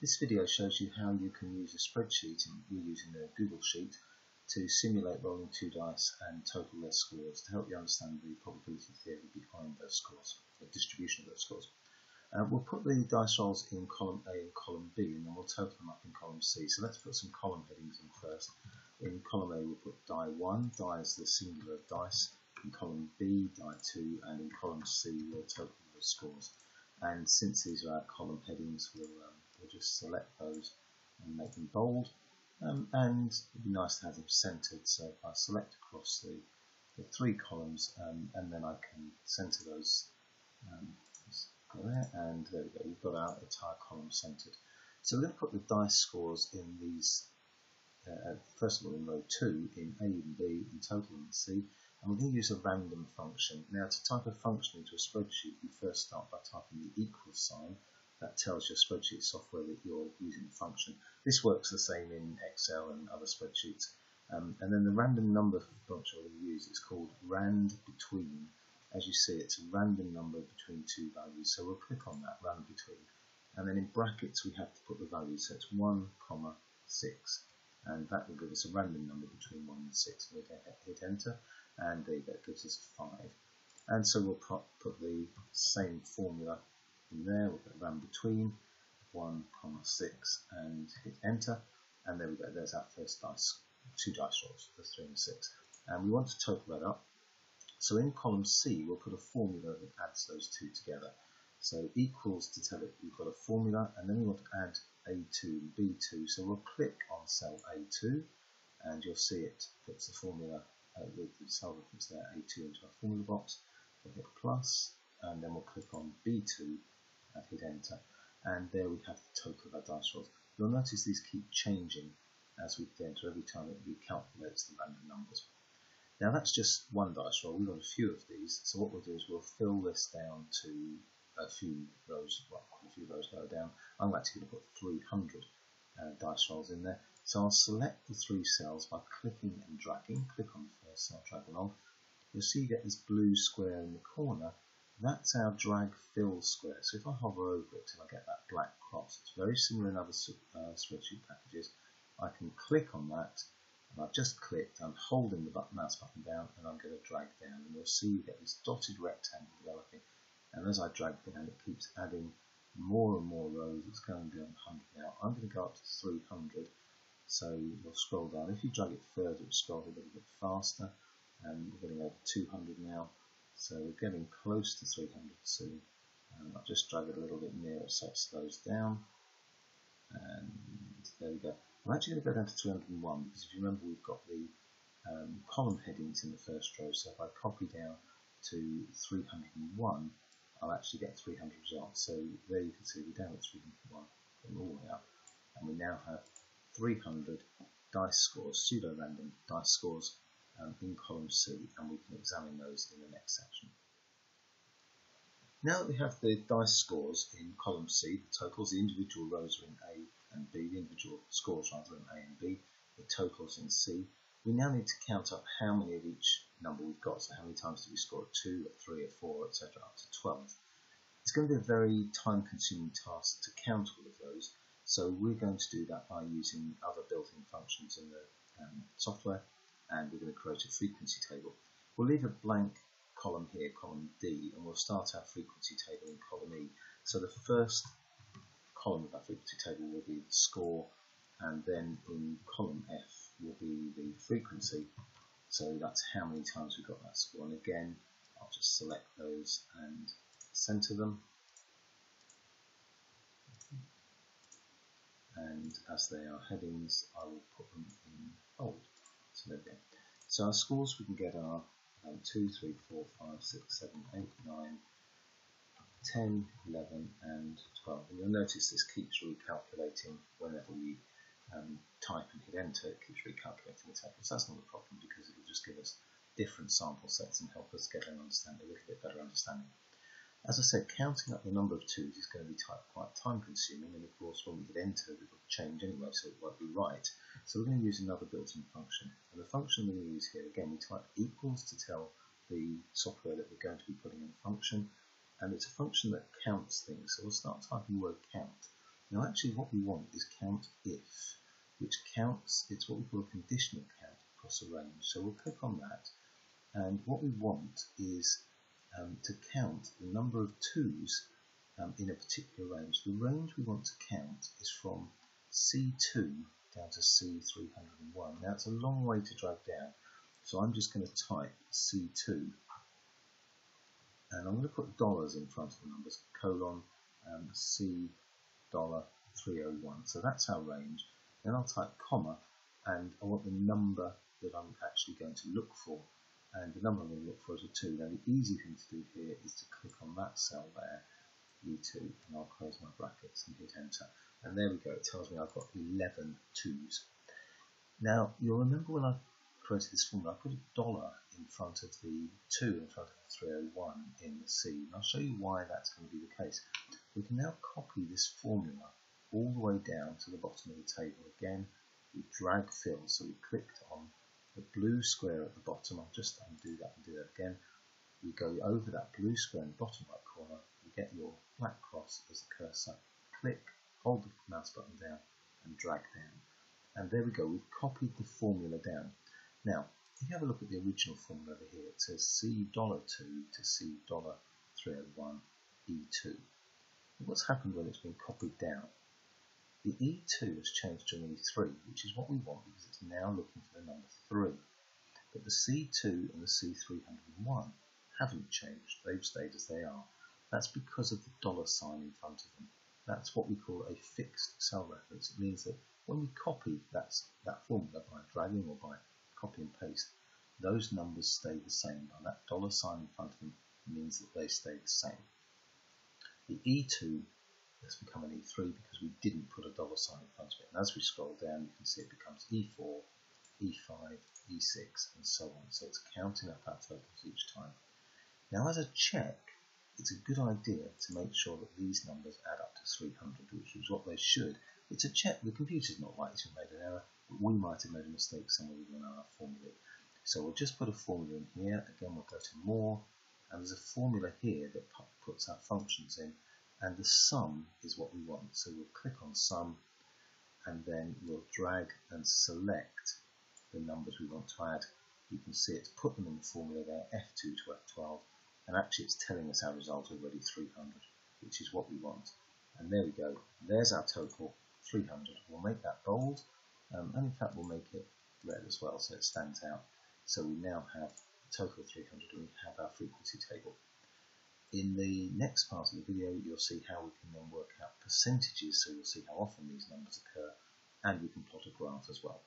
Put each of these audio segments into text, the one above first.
This video shows you how you can use a spreadsheet, and we're using a Google Sheet, to simulate rolling two dice and total their scores to help you understand the probability theory behind those scores, the distribution of those scores. Uh, we'll put the dice rolls in column A and column B and then we'll total them up in column C. So let's put some column headings in first. In column A we'll put die 1, die is the singular of dice. In column B, die 2 and in column C we'll total those scores. And since these are our column headings we'll, um, we'll just select those and make them bold. Um, and it'd be nice to have them centered, so if I select across the, the three columns, um, and then I can center those, um, there, and there we go, we've got our entire column centered. So we're going to put the dice scores in these, uh, first of all in row 2, in A and B, in total and C, and we're going to use a random function. Now to type a function into a spreadsheet, you first start by typing the equal sign, that tells your spreadsheet software that you're using the function. This works the same in Excel and other spreadsheets. Um, and then the random number function to use is called rand between. As you see, it's a random number between two values. So we'll click on that rand between. And then in brackets, we have to put the values. So it's 1, comma 6. And that will give us a random number between 1 and 6. We'll hit enter. And there you go, it gives us 5. And so we'll put the same formula from there, we'll put rand between 1, comma 6 and hit enter. And there we go, there's our first dice, two dice rolls, the 3 and 6. And we want to total that up. So in column C, we'll put a formula that adds those two together. So equals to tell it we've got a formula, and then we want to add A2 and B2. So we'll click on cell A2, and you'll see it puts the formula uh, with the cell reference there, A2 into our formula box. We'll hit plus, and then we'll click on B2 and hit enter. And there we have the total of our dice rolls. You'll notice these keep changing as we enter every time it recalculates the random numbers. Now that's just one dice roll. We've got a few of these. So what we'll do is we'll fill this down to a few rows, well, a few rows lower down. I'm actually going to put 300 uh, dice rolls in there. So I'll select the three cells by clicking and dragging. Click on the first cell, drag along. You'll see you get this blue square in the corner that's our drag fill square. So if I hover over it till I get that black cross, it's very similar in other uh, spreadsheet packages. I can click on that, and I've just clicked, I'm holding the button, mouse button down, and I'm going to drag down, and you'll see you get this dotted rectangle developing. And as I drag down, it keeps adding more and more rows. It's going beyond 100 now. I'm going to go up to 300. So you'll scroll down. If you drag it further, it scrolls a little bit faster. And we're getting over 200 now. So we're getting close to 300 soon. Um, I'll just drag it a little bit nearer so it slows down. And there we go. I'm actually going to go down to 301 because if you remember we've got the um, column headings in the first row. So if I copy down to 301, I'll actually get 300 results. So there you can see we're down at 301, all the way up. And we now have 300 dice scores, pseudo-random dice scores um, in column C and we can examine those in the next section. Now that we have the dice scores in column C, the totals, the individual rows are in A and B, the individual scores rather in A and B, the totals in C, we now need to count up how many of each number we've got, so how many times do we score a 2, a 3, a 4, etc. up to 12. It's going to be a very time consuming task to count all of those, so we're going to do that by using other built-in functions in the um, software and we're going to create a frequency table. We'll leave a blank column here, column D, and we'll start our frequency table in column E. So the first column of our frequency table will be the score, and then in column F will be the frequency. So that's how many times we've got that score. And again, I'll just select those and center them. And as they are headings, I will put them in bold. So. So our scores we can get are um, 2, 3, 4, 5, 6, 7, 8, 9, 10, 11 and 12. And you'll notice this keeps recalculating whenever we um, type and hit enter, it keeps recalculating the tables. That's not a problem because it will just give us different sample sets and help us get an understanding, a little bit better understanding. As I said, counting up the number of twos is going to be quite time consuming and of course when we hit enter it will change anyway so it won't be right. So we're going to use another built-in function. And the function we're going to use here, again we type equals to tell the software that we're going to be putting in a function and it's a function that counts things. So we'll start typing the word count Now actually what we want is count if, which counts, it's what we call a conditional count across a range. So we'll click on that and what we want is um, to count the number of twos um, in a particular range. The range we want to count is from C2 down to C301. Now it's a long way to drag down, so I'm just going to type C2 and I'm going to put dollars in front of the numbers, colon um, C dollar 301. So that's our range. Then I'll type comma and I want the number that I'm actually going to look for and the number I'm going to look for is a 2. Now the easy thing to do here is to click on that cell there, E2, and I'll close my brackets and hit enter. And there we go, it tells me I've got 11 twos. Now you'll remember when I created this formula, I put a dollar in front of the 2 in front of the 301 in the C. And I'll show you why that's going to be the case. We can now copy this formula all the way down to the bottom of the table. Again, we drag fill, so we clicked on the blue square at the bottom, I'll just undo that and do that again. You go over that blue square in the bottom right corner, you get your black cross as the cursor, click, hold the mouse button down and drag down. And there we go, we've copied the formula down. Now, if you have a look at the original formula over here, it says C$2 to C$301 E2. What's happened when it's been copied down? The E2 has changed to an E3, which is what we want because it's now looking for the number 3. But the C2 and the C301 haven't changed, they've stayed as they are. That's because of the dollar sign in front of them. That's what we call a fixed cell reference. It means that when we copy that, that formula by dragging or by copy and paste, those numbers stay the same. Now that dollar sign in front of them means that they stay the same. The E2 has become an E3 because we didn't put a dollar sign in front of it. And as we scroll down, you can see it becomes E4, E5, E6, and so on. So it's counting up our totals each time. Now, as a check, it's a good idea to make sure that these numbers add up to 300, which is what they should. It's a check. The computer's not likely to have made an error, but we might have made a mistake somewhere within our formula. So we'll just put a formula in here. Again, we'll go to More, and there's a formula here that puts our functions in and the sum is what we want. So we'll click on sum and then we'll drag and select the numbers we want to add. You can see it's put them in the formula there, F2 to F12, and actually it's telling us our result already 300, which is what we want. And there we go, there's our total, 300. We'll make that bold, um, and in fact we'll make it red as well, so it stands out. So we now have total 300 and we have our frequency table. In the next part of the video, you'll see how we can then work out percentages, so you'll see how often these numbers occur, and we can plot a graph as well.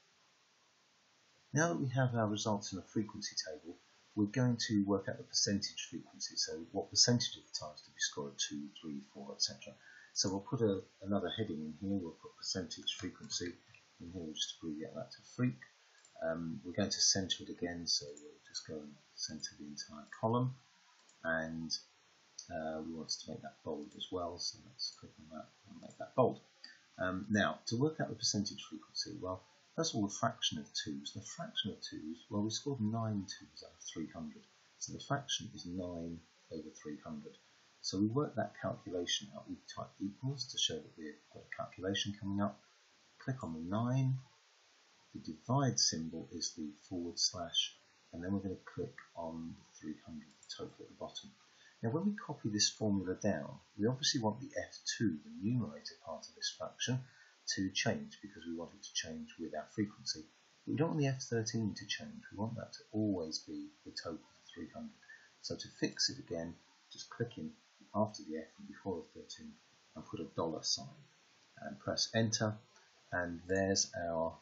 Now that we have our results in a frequency table, we're going to work out the percentage frequency, so what percentage of the times did we score at 2, 3, 4, etc. So we'll put a, another heading in here, we'll put percentage frequency in here, just to abbreviate that to freq. Um, we're going to center it again, so we'll just go and center the entire column, and uh, we want to make that bold as well, so let's click on that and make that bold. Um, now, to work out the percentage frequency, well, first of all, the fraction of 2's. The fraction of 2's, well, we scored 9 2's out of 300, so the fraction is 9 over 300. So we work that calculation out. We type equals to show that we've got a calculation coming up. Click on the 9. The divide symbol is the forward slash, and then we're going to click on the 300, the total at the bottom. Now when we copy this formula down, we obviously want the f2, the numerator part of this function, to change because we want it to change with our frequency. But we don't want the f13 to change, we want that to always be the total of 300. So to fix it again, just click in after the f and before the 13 and put a dollar sign and press enter and there's our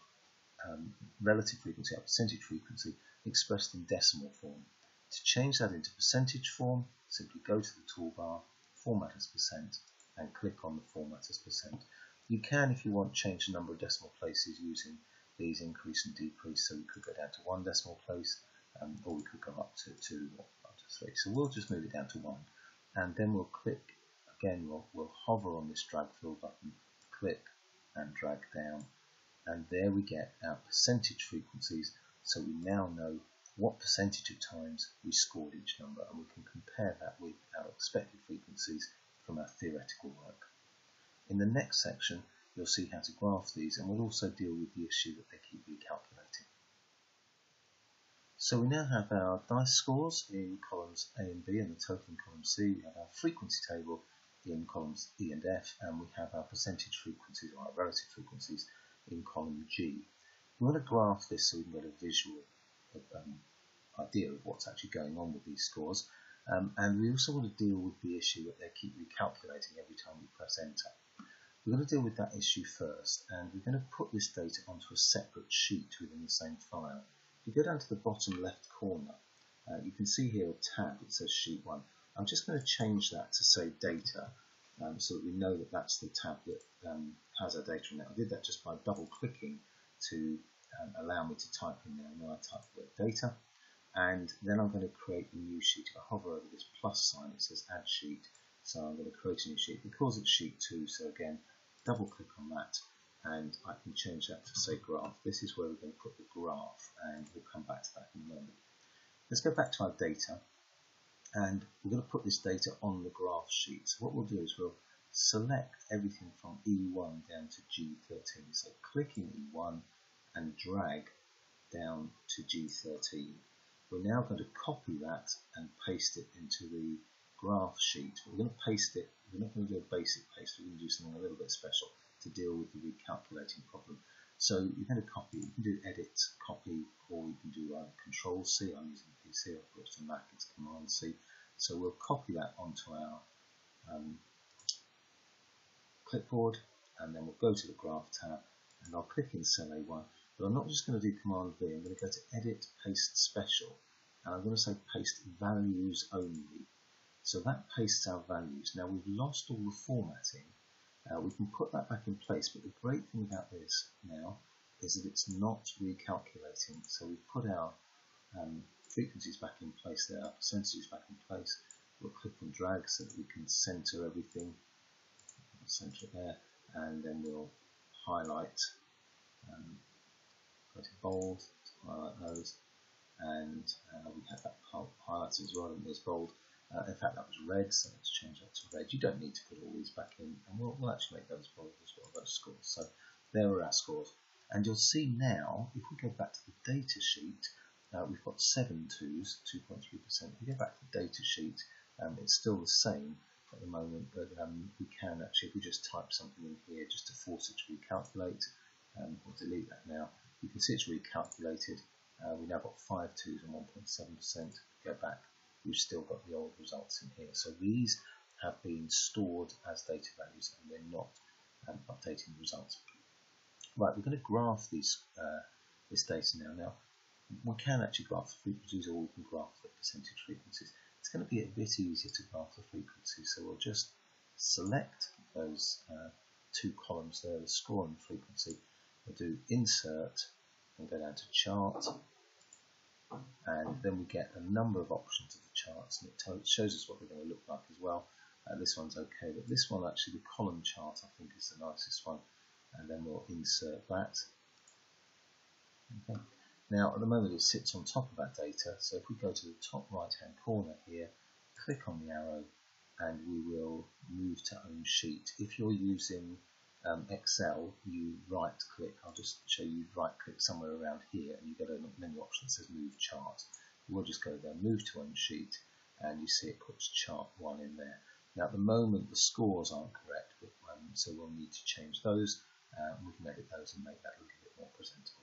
um, relative frequency, our percentage frequency expressed in decimal form. To change that into percentage form, simply go to the toolbar, Format as percent, and click on the Format as percent. You can, if you want, change the number of decimal places using these increase and decrease. So we could go down to one decimal place, um, or we could go up to two or up to three. So we'll just move it down to one, and then we'll click again. We'll, we'll hover on this drag fill button, click and drag down, and there we get our percentage frequencies. So we now know what percentage of times we scored each number and we can compare that with our expected frequencies from our theoretical work. In the next section, you'll see how to graph these and we'll also deal with the issue that they keep recalculating. So we now have our dice scores in columns A and B and the total in column C. We have our frequency table in columns E and F and we have our percentage frequencies or our relative frequencies in column G. We want to graph this so we can get a visual um, idea of what's actually going on with these scores. Um, and we also want to deal with the issue that they keep recalculating every time we press enter. We're going to deal with that issue first, and we're going to put this data onto a separate sheet within the same file. If you go down to the bottom left corner, uh, you can see here a tab that says Sheet 1. I'm just going to change that to say Data, um, so that we know that that's the tab that um, has our data in it. I did that just by double clicking to um, allow me to type in there. Now I type the word Data, and then I'm going to create a new sheet. If I hover over this plus sign, it says Add Sheet. So I'm going to create a new sheet. Because it's sheet 2, so again, double click on that and I can change that to say graph. This is where we're going to put the graph and we'll come back to that in a moment. Let's go back to our data and we're going to put this data on the graph sheet. So what we'll do is we'll select everything from E1 down to G13. So click in E1 and drag down to G13. We're now going to copy that and paste it into the graph sheet. We're going to paste it, we're not going to do a basic paste, we're going to do something a little bit special to deal with the recalculating problem. So you're going to copy, you can do edit, copy, or you can do uh, control C, I'm using PC, of course on Mac it's command C. So we'll copy that onto our um, clipboard and then we'll go to the graph tab and I'll click in cell A1 but I'm not just going to do command V, I'm going to go to edit paste special and I'm going to say paste values only so that pastes our values. Now we've lost all the formatting. Uh, we can put that back in place, but the great thing about this now is that it's not recalculating. So we've put our um, frequencies back in place there, our percentages back in place. We'll click and drag so that we can center everything. Center it there, and then we'll highlight, um, to bold to highlight those, and uh, we have that highlighted as well, and there's bold. Uh, in fact, that was red, so let's change that to red. You don't need to put all these back in, and we'll, we'll actually make those bold as well, those scores. So there are our scores. And you'll see now, if we go back to the data sheet, uh, we've got seven twos, 2.3%. If we go back to the data sheet, um, it's still the same at the moment, but um, we can actually, if we just type something in here just to force it to recalculate, um, we'll delete that now. You can see it's recalculated. Uh, we now got five twos and 1.7%. Go back we've still got the old results in here. So these have been stored as data values and they're not um, updating the results. Right, we're going to graph these, uh, this data now. Now, we can actually graph the frequencies or we can graph the percentage frequencies. It's going to be a bit easier to graph the frequencies, so we'll just select those uh, two columns there, the score and frequency. We'll do insert and go down to chart and then we get a number of options of the charts and it shows us what they're going to look like as well. Uh, this one's okay, but this one actually, the column chart, I think is the nicest one, and then we'll insert that. Okay. Now, at the moment, it sits on top of that data, so if we go to the top right-hand corner here, click on the arrow, and we will move to own sheet. If you're using um, Excel, you right click, I'll just show you right click somewhere around here and you get a menu option that says move chart. We'll just go there, move to own sheet and you see it puts chart 1 in there. Now at the moment the scores aren't correct, but, um, so we'll need to change those. Uh, we can edit those and make that look a bit more presentable.